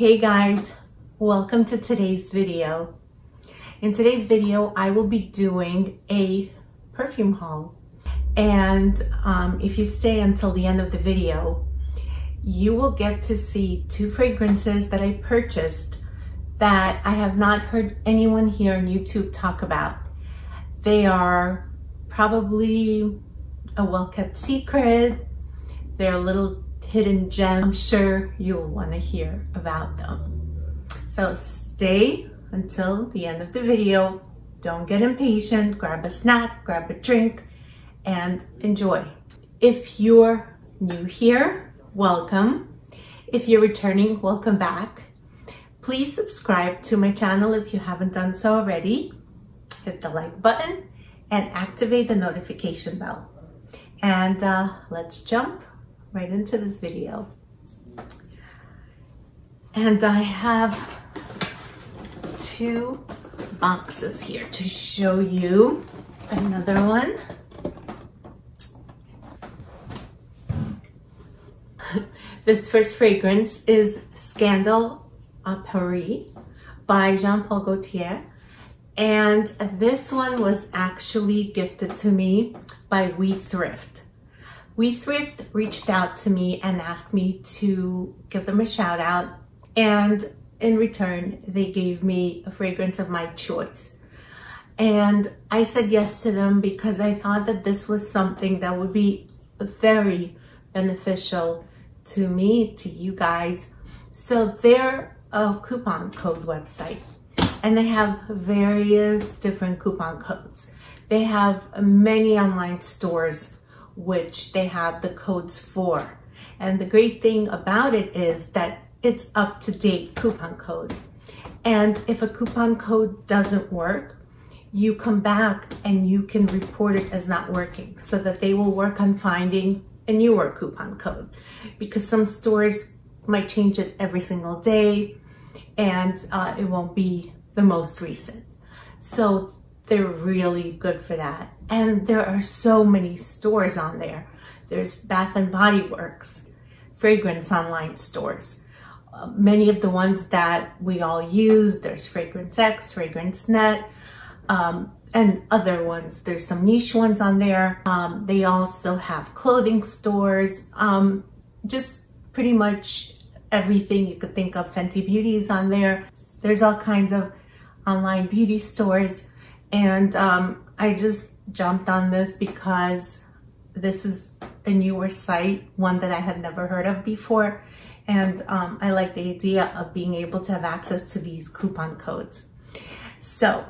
Hey guys, welcome to today's video. In today's video, I will be doing a perfume haul. And um, if you stay until the end of the video, you will get to see two fragrances that I purchased that I have not heard anyone here on YouTube talk about. They are probably a well-kept secret. They're a little hidden gem. Sure you'll want to hear about them. So stay until the end of the video. Don't get impatient. Grab a snack, grab a drink, and enjoy. If you're new here, welcome. If you're returning, welcome back. Please subscribe to my channel if you haven't done so already. Hit the like button and activate the notification bell. And uh, let's jump right into this video. And I have two boxes here to show you another one. this first fragrance is Scandal à Paris by Jean-Paul Gaultier. And this one was actually gifted to me by Wethrift. Wethrift reached out to me and asked me to give them a shout out. And in return, they gave me a fragrance of my choice. And I said yes to them because I thought that this was something that would be very beneficial to me, to you guys. So they're a coupon code website and they have various different coupon codes. They have many online stores which they have the codes for. And the great thing about it is that it's up to date coupon codes. And if a coupon code doesn't work, you come back and you can report it as not working so that they will work on finding a newer coupon code because some stores might change it every single day and uh, it won't be the most recent. So they're really good for that. And there are so many stores on there. There's Bath and Body Works, fragrance online stores. Uh, many of the ones that we all use, there's Fragrance X, FragranceNet, um, and other ones. There's some niche ones on there. Um, they also have clothing stores, um, just pretty much everything you could think of. Fenty Beauty is on there. There's all kinds of online beauty stores. And um, I just jumped on this because this is a newer site, one that I had never heard of before. And um, I like the idea of being able to have access to these coupon codes. So,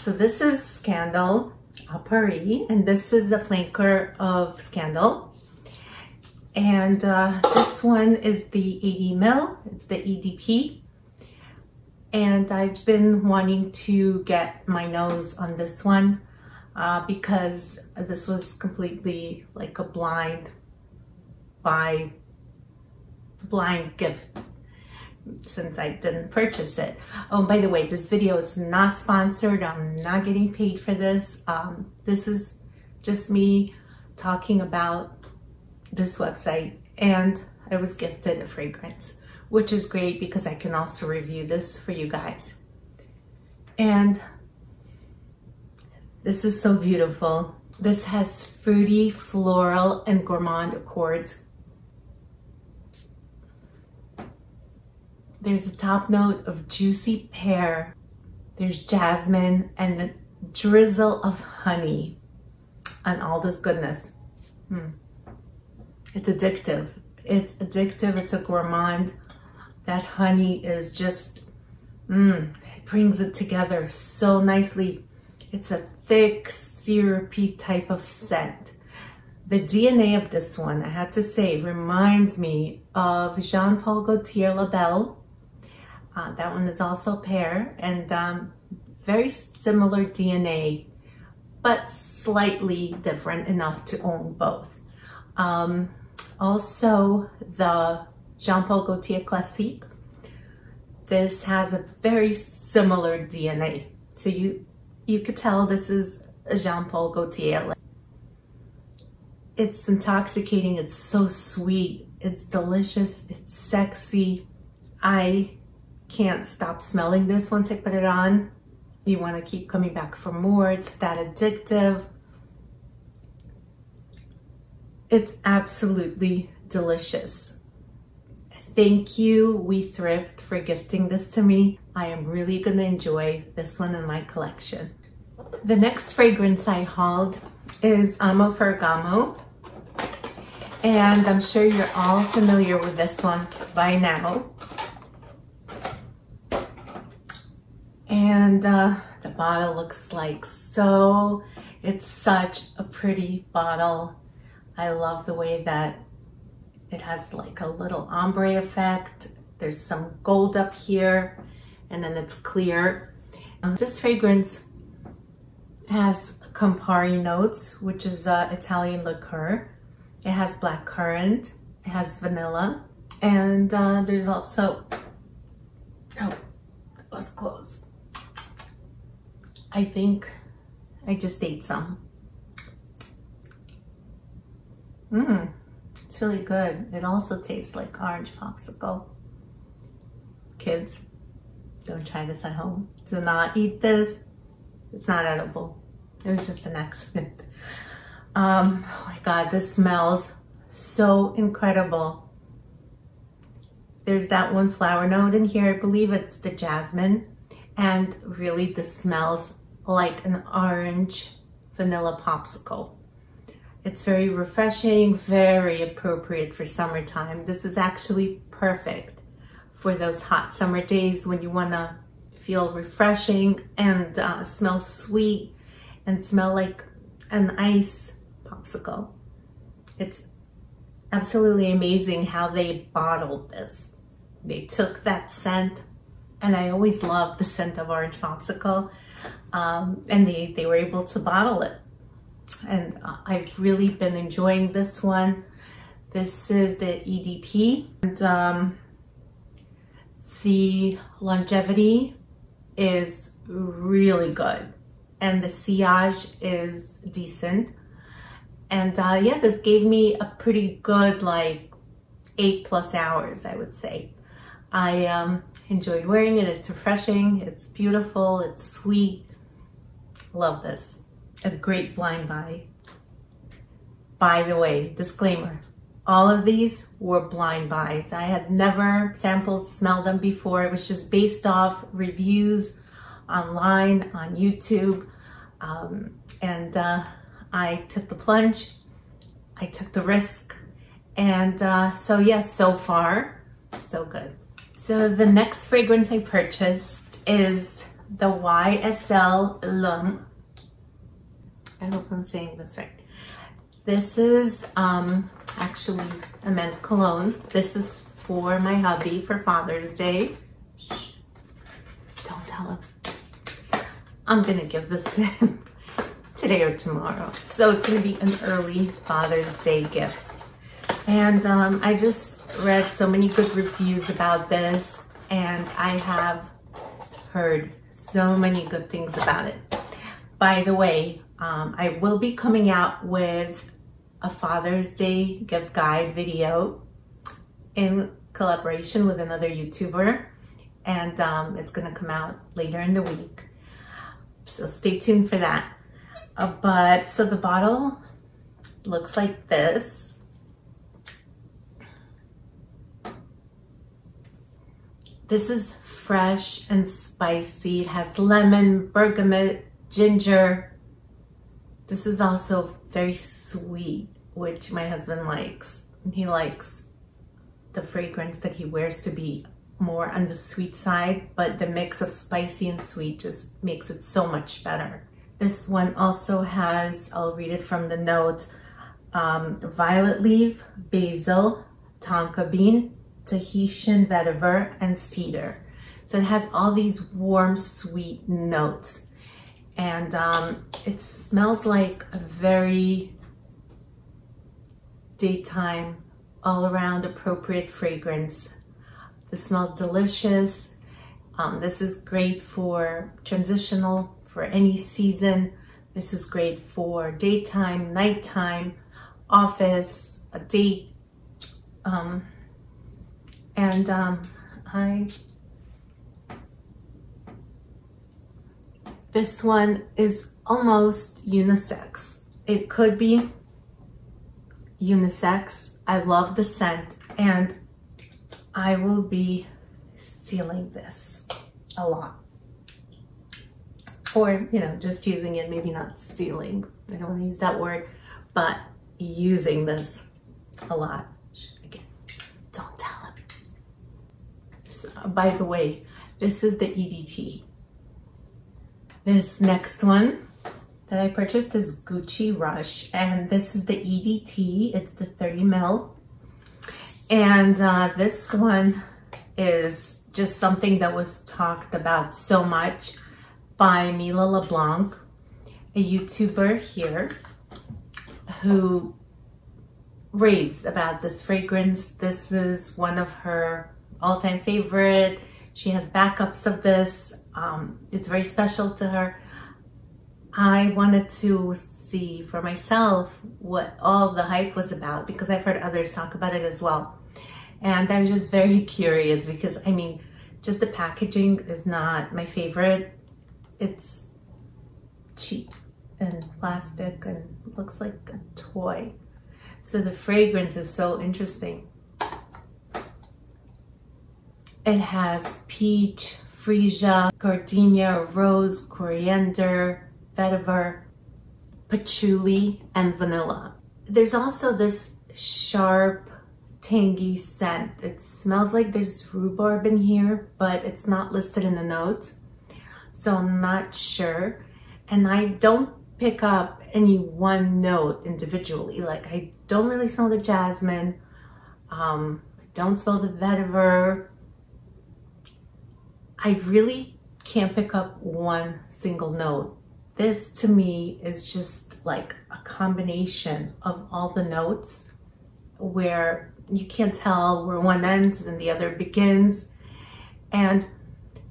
so this is Scandal à Paris, and this is the flanker of Scandal. And uh, this one is the 80 mil, it's the EDP and I've been wanting to get my nose on this one uh, because this was completely like a blind buy blind gift since I didn't purchase it. Oh, by the way, this video is not sponsored. I'm not getting paid for this. Um, this is just me talking about this website and I was gifted a fragrance which is great because I can also review this for you guys. And this is so beautiful. This has fruity, floral, and gourmand accords. There's a top note of juicy pear. There's jasmine and a drizzle of honey and all this goodness. Hmm. It's addictive. It's addictive. It's a gourmand. That honey is just, mmm, it brings it together so nicely. It's a thick, syrupy type of scent. The DNA of this one, I have to say, reminds me of Jean-Paul Gaultier La Belle. Uh, that one is also pear and um, very similar DNA, but slightly different enough to own both. Um, also, the Jean-Paul Gaultier Classique. This has a very similar DNA. So you, you could tell this is a Jean-Paul Gaultier. It's intoxicating, it's so sweet. It's delicious. It's sexy. I can't stop smelling this once I put it on. You want to keep coming back for more. It's that addictive. It's absolutely delicious. Thank you, Wethrift, for gifting this to me. I am really to enjoy this one in my collection. The next fragrance I hauled is Amo Ferragamo. And I'm sure you're all familiar with this one by now. And uh, the bottle looks like so, it's such a pretty bottle. I love the way that it has like a little ombre effect. There's some gold up here and then it's clear. Um, this fragrance has Campari notes, which is uh, Italian liqueur. It has black currant, it has vanilla, and uh, there's also, oh, it was close. I think I just ate some. Mmm, it's really good. It also tastes like orange popsicle. Kids, don't try this at home. Do not eat this. It's not edible. It was just an accident. Um, oh my God, this smells so incredible. There's that one flower note in here. I believe it's the jasmine. And really this smells like an orange vanilla popsicle. It's very refreshing, very appropriate for summertime. This is actually perfect for those hot summer days when you wanna feel refreshing and uh, smell sweet and smell like an ice popsicle. It's absolutely amazing how they bottled this. They took that scent and I always loved the scent of orange popsicle um, and they, they were able to bottle it and I've really been enjoying this one. This is the EDP and um, the longevity is really good and the sillage is decent. And uh, yeah, this gave me a pretty good like eight plus hours, I would say. I um, enjoyed wearing it. It's refreshing. It's beautiful. It's sweet. Love this a great blind buy. By the way, disclaimer, all of these were blind buys. I had never sampled, smelled them before. It was just based off reviews online, on YouTube. Um, and uh, I took the plunge, I took the risk. And uh, so yes, so far, so good. So the next fragrance I purchased is the YSL L'Homme I hope I'm saying this right. This is um, actually a men's cologne. This is for my hubby for Father's Day. Shh. Don't tell him. I'm gonna give this to him today or tomorrow. So it's gonna be an early Father's Day gift. And um, I just read so many good reviews about this and I have heard so many good things about it. By the way, um, I will be coming out with a Father's Day gift guide video in collaboration with another YouTuber and um, it's gonna come out later in the week. So stay tuned for that. Uh, but so the bottle looks like this. This is fresh and spicy. It has lemon, bergamot, ginger, this is also very sweet, which my husband likes. He likes the fragrance that he wears to be more on the sweet side, but the mix of spicy and sweet just makes it so much better. This one also has, I'll read it from the notes, um, violet leaf, basil, tonka bean, Tahitian vetiver, and cedar. So it has all these warm, sweet notes and um, it smells like a very daytime, all around appropriate fragrance. This smells delicious. Um, this is great for transitional, for any season. This is great for daytime, nighttime, office, a date. Um, and um, I, this one is almost unisex. It could be unisex. I love the scent and I will be sealing this a lot. Or, you know, just using it, maybe not stealing. I don't want to use that word, but using this a lot. Again, don't tell him. So, by the way, this is the EDT. This next one that I purchased is Gucci Rush, and this is the EDT. It's the 30 mil. And uh, this one is just something that was talked about so much by Mila Le Blanc, a YouTuber here who raves about this fragrance. This is one of her all-time favorite. She has backups of this. Um, it's very special to her. I wanted to see for myself what all the hype was about because I've heard others talk about it as well. And I was just very curious because I mean, just the packaging is not my favorite. It's cheap and plastic and looks like a toy. So the fragrance is so interesting. It has peach, freesia, gardenia, rose, coriander, vetiver, patchouli, and vanilla. There's also this sharp, tangy scent. It smells like there's rhubarb in here, but it's not listed in the notes. So I'm not sure. And I don't pick up any one note individually. Like I don't really smell the jasmine. Um, I don't smell the vetiver. I really can't pick up one single note. This to me is just like a combination of all the notes where you can't tell where one ends and the other begins. And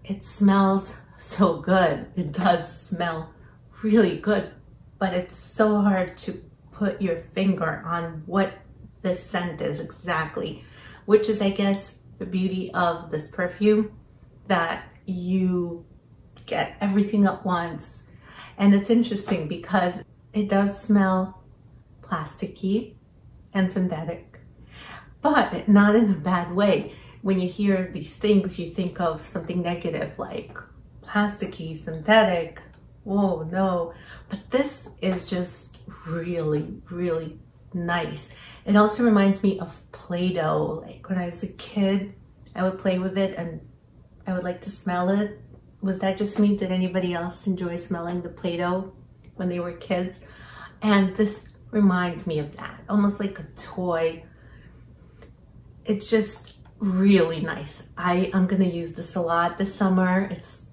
it smells so good. It does smell really good, but it's so hard to put your finger on what the scent is exactly, which is, I guess, the beauty of this perfume that you get everything at once. And it's interesting because it does smell plasticky and synthetic, but not in a bad way. When you hear these things, you think of something negative like plasticky, synthetic, whoa, no. But this is just really, really nice. It also reminds me of Play-Doh. Like when I was a kid, I would play with it and I would like to smell it. Was that just me? Did anybody else enjoy smelling the Play-Doh when they were kids? And this reminds me of that, almost like a toy. It's just really nice. I am gonna use this a lot this summer. It's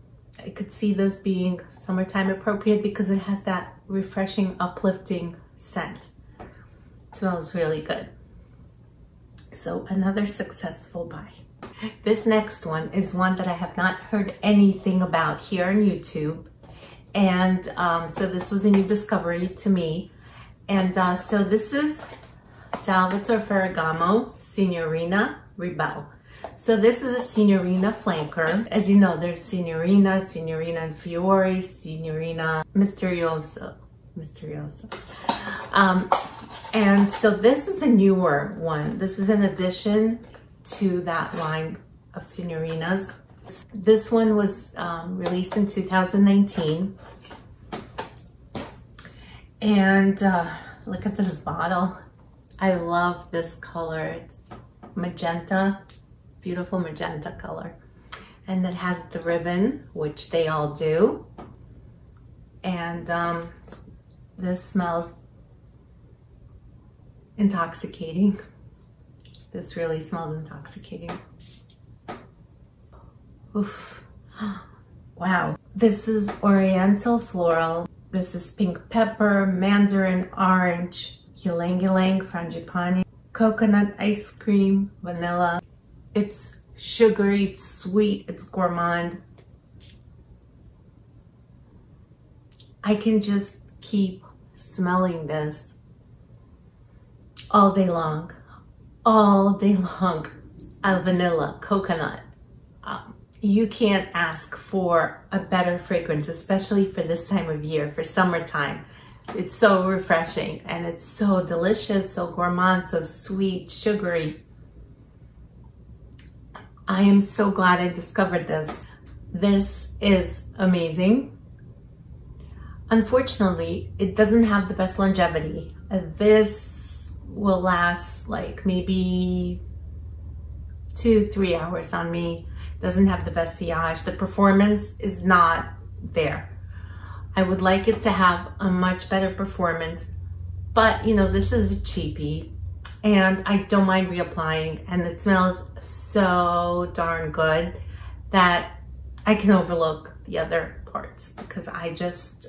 I could see this being summertime appropriate because it has that refreshing, uplifting scent. It smells really good. So another successful buy. This next one is one that I have not heard anything about here on YouTube. And um, so this was a new discovery to me. And uh, so this is Salvatore Ferragamo Signorina Ribelle. So this is a Signorina flanker. As you know, there's Signorina, Signorina and Fiore, Signorina Misteriosa. Misteriosa. Um, and so this is a newer one. This is an addition to that line of Signorinas. This one was um, released in 2019. And uh, look at this bottle. I love this color. It's magenta beautiful magenta color. And it has the ribbon, which they all do. And um, this smells intoxicating. This really smells intoxicating. Oof. Wow. This is Oriental Floral. This is pink pepper, mandarin orange, ylang ylang, frangipani, coconut ice cream, vanilla, it's sugary, it's sweet, it's gourmand. I can just keep smelling this all day long. All day long a vanilla coconut. Um, you can't ask for a better fragrance, especially for this time of year, for summertime. It's so refreshing and it's so delicious, so gourmand, so sweet, sugary. I am so glad I discovered this. This is amazing. Unfortunately, it doesn't have the best longevity. This will last like maybe two, three hours on me. Doesn't have the best sillage. The performance is not there. I would like it to have a much better performance, but you know, this is a cheapie and I don't mind reapplying and it smells so darn good that I can overlook the other parts because I just,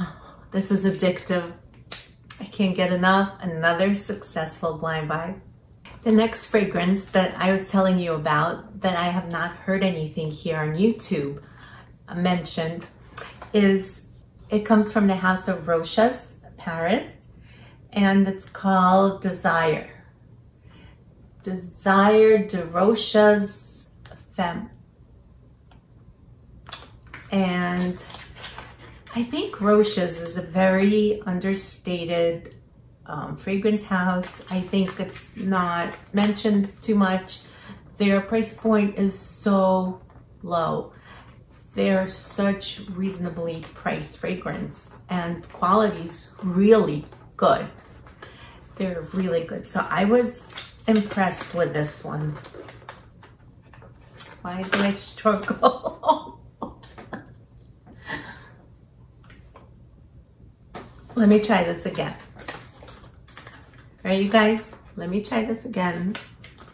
oh, this is addictive. I can't get enough. Another successful blind buy. The next fragrance that I was telling you about that I have not heard anything here on YouTube mentioned is, it comes from the House of Rochas, Paris, and it's called Desire. Desire de Rochas Femme. And I think Rochas is a very understated um, fragrance house. I think it's not mentioned too much. Their price point is so low. They're such reasonably priced fragrance and quality is really good. They're really good. So I was impressed with this one. Why do I struggle? Let me try this again. All right, you guys, let me try this again.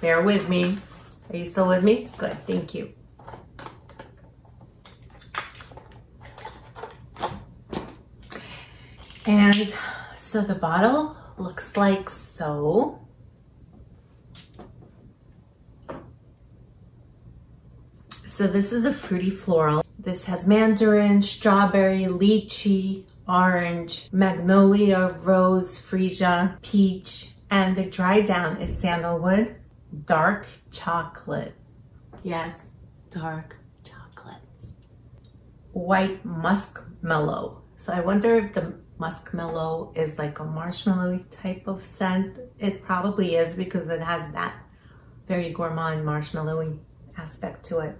Bear with me. Are you still with me? Good, thank you. And so the bottle looks like so. So this is a fruity floral. This has mandarin, strawberry, lychee, orange, magnolia, rose, freesia, peach, and the dry down is sandalwood, dark chocolate. Yes, dark chocolate. White muskmellow. So I wonder if the muskmellow is like a marshmallow type of scent. It probably is because it has that very gourmand marshmallowy aspect to it.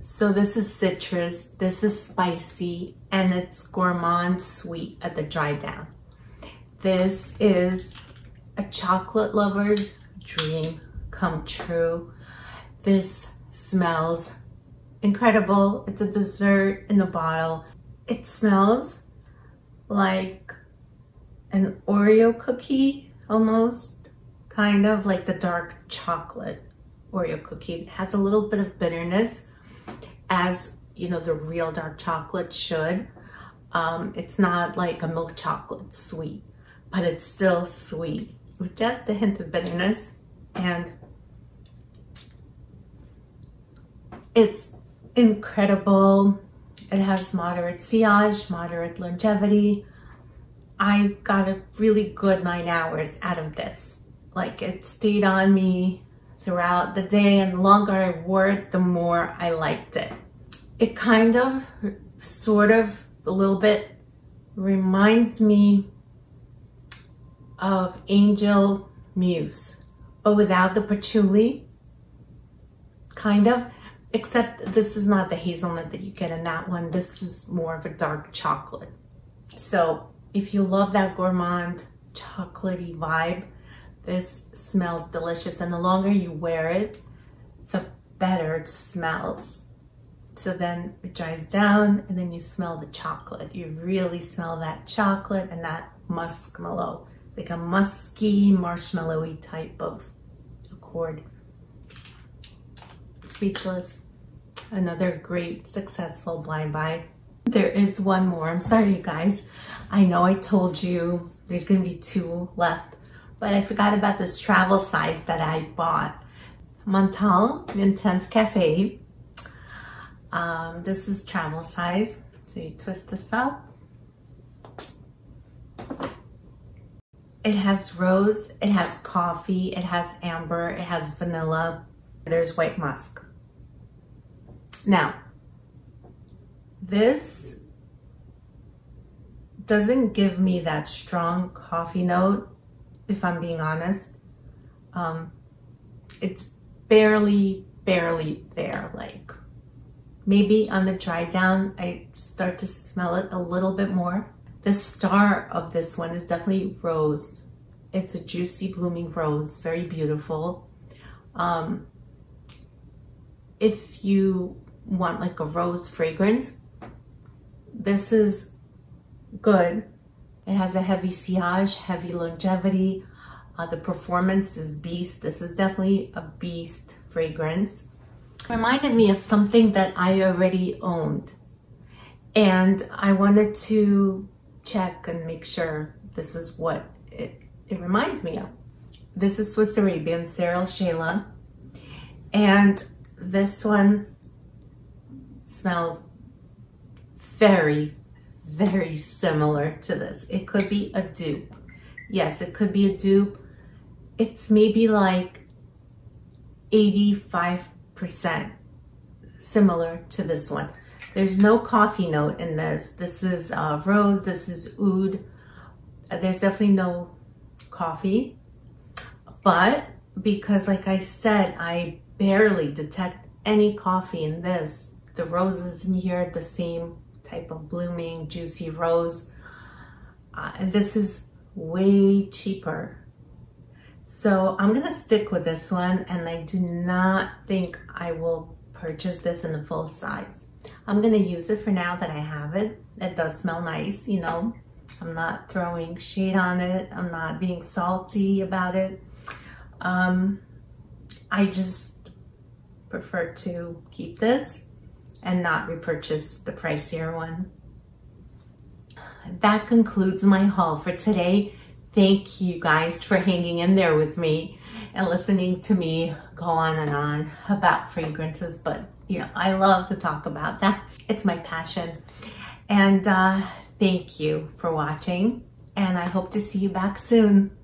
So this is citrus, this is spicy, and it's gourmand sweet at the dry down. This is a chocolate lover's dream come true. This smells incredible. It's a dessert in a bottle. It smells like an Oreo cookie almost, kind of like the dark chocolate Oreo cookie. It has a little bit of bitterness as you know the real dark chocolate should. Um, it's not like a milk chocolate sweet, but it's still sweet with just a hint of bitterness and it's incredible. It has moderate sillage, moderate longevity. I got a really good nine hours out of this. Like it stayed on me throughout the day and the longer I wore it, the more I liked it. It kind of, sort of, a little bit reminds me of Angel Muse, but without the patchouli, kind of, except this is not the hazelnut that you get in that one. This is more of a dark chocolate. So if you love that gourmand chocolatey vibe, this smells delicious. And the longer you wear it, the better it smells. So then it dries down and then you smell the chocolate. You really smell that chocolate and that muskmellow, like a musky, marshmallowy type of accord. Speechless. Another great successful blind buy. There is one more. I'm sorry, you guys. I know I told you there's to be two left but I forgot about this travel size that I bought. Montale Intense Cafe. Um, this is travel size. So you twist this up. It has rose, it has coffee, it has amber, it has vanilla, there's white musk. Now, this doesn't give me that strong coffee note, if I'm being honest. Um, it's barely, barely there. Like maybe on the dry down, I start to smell it a little bit more. The star of this one is definitely rose. It's a juicy blooming rose, very beautiful. Um, if you want like a rose fragrance, this is good. It has a heavy sillage, heavy longevity. Uh, the performance is beast. This is definitely a beast fragrance. Reminded me of something that I already owned. And I wanted to check and make sure this is what it, it reminds me of. This is Swiss Arabian, Cyril Shayla. And this one smells very, very similar to this. It could be a dupe. Yes, it could be a dupe. It's maybe like 85% similar to this one. There's no coffee note in this. This is uh, rose, this is oud. There's definitely no coffee. But because like I said, I barely detect any coffee in this. The roses in here, the same type of blooming, juicy rose. Uh, and this is way cheaper. So I'm gonna stick with this one and I do not think I will purchase this in the full size. I'm gonna use it for now that I have it. It does smell nice, you know. I'm not throwing shade on it. I'm not being salty about it. Um, I just prefer to keep this and not repurchase the pricier one. That concludes my haul for today. Thank you guys for hanging in there with me and listening to me go on and on about fragrances. But, you know, I love to talk about that. It's my passion. And uh, thank you for watching. And I hope to see you back soon.